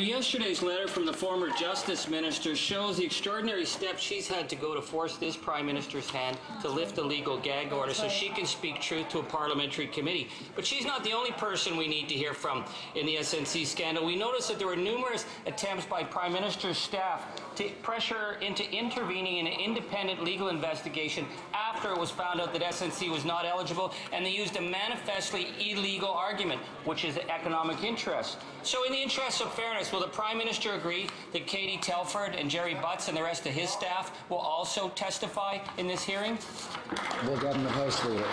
Yesterday's letter from the former Justice Minister shows the extraordinary steps she's had to go to force this Prime Minister's hand to lift the legal gag order so she can speak truth to a parliamentary committee. But she's not the only person we need to hear from in the SNC scandal. We noticed that there were numerous attempts by Prime Minister's staff to pressure her into intervening in an independent legal investigation after it was found out that SNC was not eligible, and they used a manifestly illegal argument, which is economic interest. So in the interest of fairness, will the Prime Minister agree that Katie Telford and Gerry Butts and the rest of his staff will also testify in this hearing? Will Government House Leader.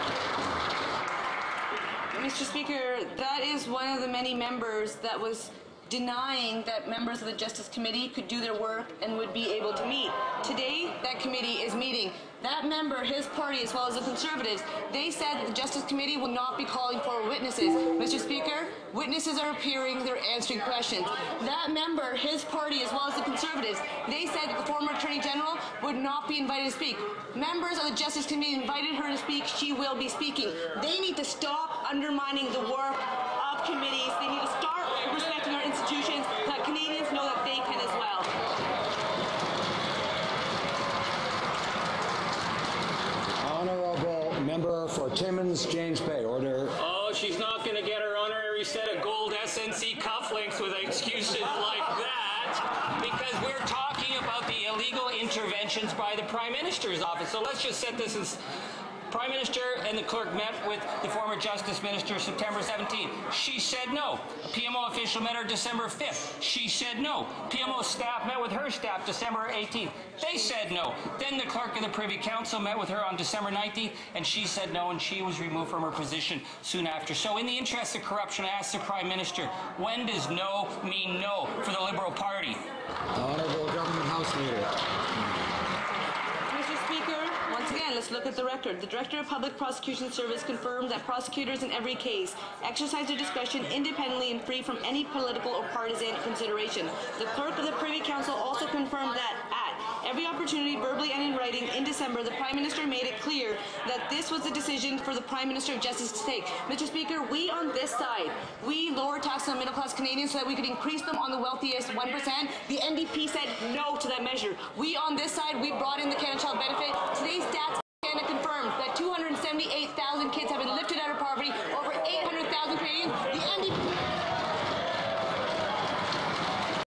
Mr. Speaker, that is one of the many members that was denying that members of the Justice Committee could do their work and would be able to meet. Today, that committee is meeting. That member, his party, as well as the Conservatives, they said the Justice Committee will not be calling for witnesses. Mr. Speaker, witnesses are appearing, they're answering questions. That member, his party, as well as the Conservatives, they said that the former Attorney General would not be invited to speak. Members of the Justice Committee invited her to speak, she will be speaking. They need to stop undermining the work of committees. They need to start respecting our institutions so that Canadians know that they can as well. Honourable Member for Timmins, James Bay. Order. Oh, she's not going to get her honorary set of gold SNC cufflinks with excuses like that because we're talking about the illegal interventions by the Prime Minister's office. So let's just set this as Prime Minister and the clerk met with the former Justice Minister September 17th. She said no. A PMO official met her December 5th. She said no. PMO staff met with her staff December 18th. They said no. Then the clerk of the Privy Council met with her on December 19th, and she said no, and she was removed from her position soon after. So, in the interest of corruption, I ask the Prime Minister, when does no mean no for the Liberal Party? The Honourable Government House Leader. Mr. Speaker, once again, let's look at the record. The Director of Public Prosecution Service confirmed that prosecutors in every case exercise their discretion independently and free from any political or partisan consideration. The Clerk of the Privy Council also confirmed that at every opportunity, verbally and in writing, in December, the Prime Minister made it clear that this was the decision for the Prime Minister of Justice to take. Mr. Speaker, we on this side, we lower taxes on middle-class Canadians so that we could increase them on the wealthiest 1%. The NDP said no to that measure. We on this side, we brought in the Canada Child Benefit. the pain, the ending.